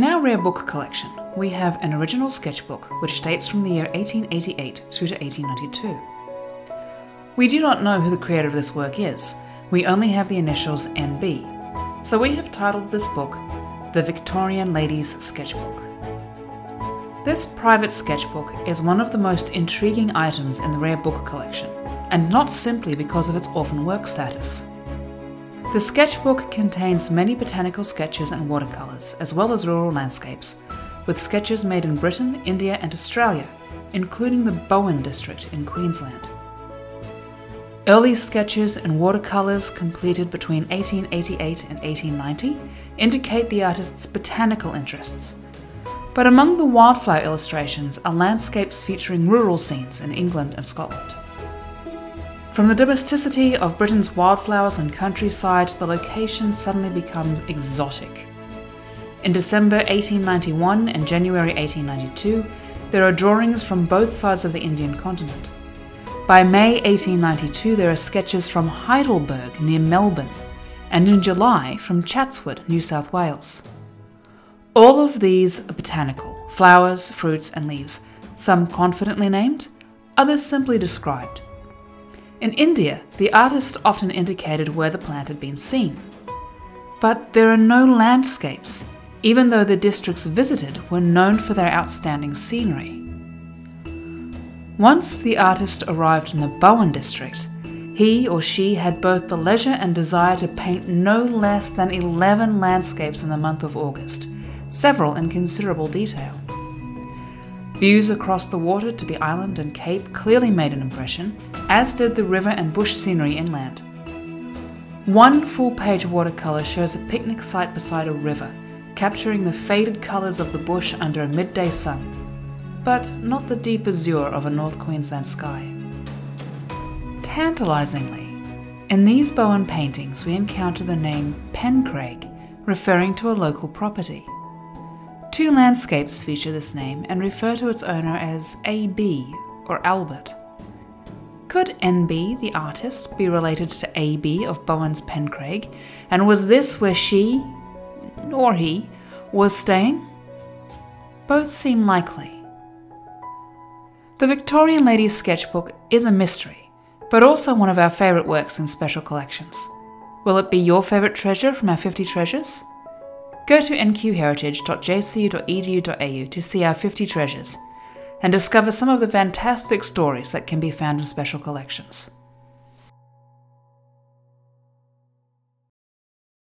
In our rare book collection, we have an original sketchbook which dates from the year 1888 through to 1892. We do not know who the creator of this work is, we only have the initials NB, so we have titled this book The Victorian Lady's Sketchbook. This private sketchbook is one of the most intriguing items in the rare book collection, and not simply because of its orphan work status. The sketchbook contains many botanical sketches and watercolours, as well as rural landscapes, with sketches made in Britain, India, and Australia, including the Bowen district in Queensland. Early sketches and watercolours completed between 1888 and 1890 indicate the artist's botanical interests. But among the wildflower illustrations are landscapes featuring rural scenes in England and Scotland. From the domesticity of Britain's wildflowers and countryside, the location suddenly becomes exotic. In December 1891 and January 1892, there are drawings from both sides of the Indian continent. By May 1892, there are sketches from Heidelberg near Melbourne, and in July from Chatswood, New South Wales. All of these are botanical flowers, fruits, and leaves, some confidently named, others simply described. In India, the artist often indicated where the plant had been seen. But there are no landscapes, even though the districts visited were known for their outstanding scenery. Once the artist arrived in the Bowen district, he or she had both the leisure and desire to paint no less than 11 landscapes in the month of August, several in considerable detail. Views across the water to the island and cape clearly made an impression, as did the river and bush scenery inland. One full page watercolour shows a picnic site beside a river, capturing the faded colours of the bush under a midday sun, but not the deep azure of a North Queensland sky. Tantalisingly, in these Bowen paintings we encounter the name Pencraig, referring to a local property. Two landscapes feature this name and refer to its owner as A.B. or Albert. Could NB, the artist, be related to AB of Bowen's Pencraig, and was this where she, or he, was staying? Both seem likely. The Victorian Lady's Sketchbook is a mystery, but also one of our favourite works in special collections. Will it be your favourite treasure from our 50 treasures? Go to nqheritage.jcu.edu.au to see our 50 treasures and discover some of the fantastic stories that can be found in special collections.